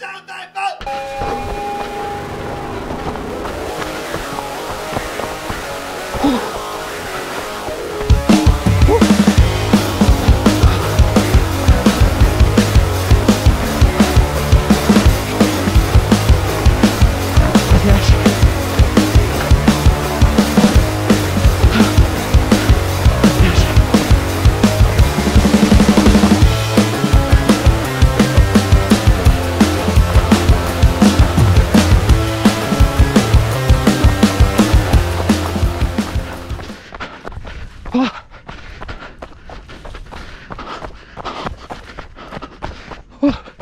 down that boat! Oh.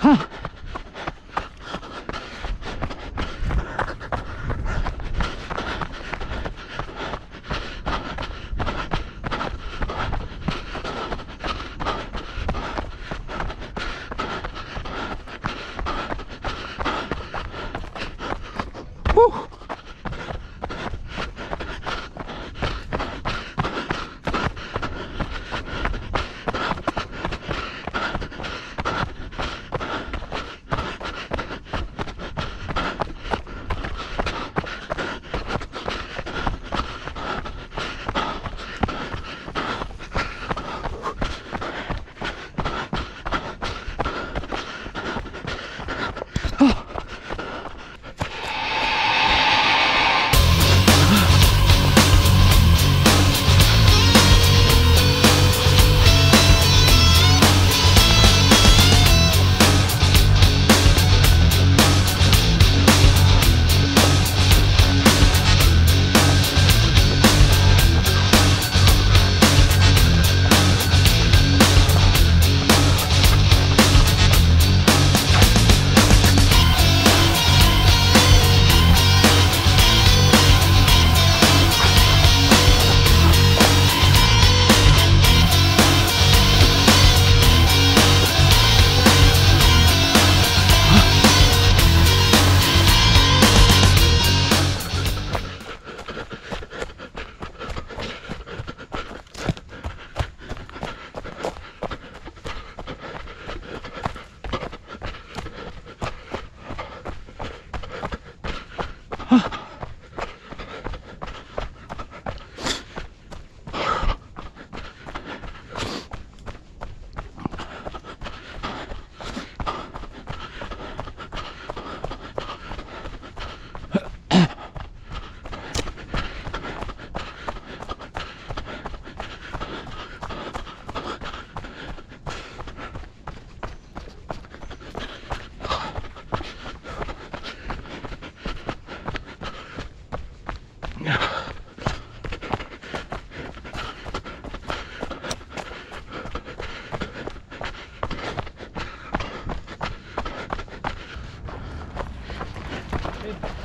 Huh. dude.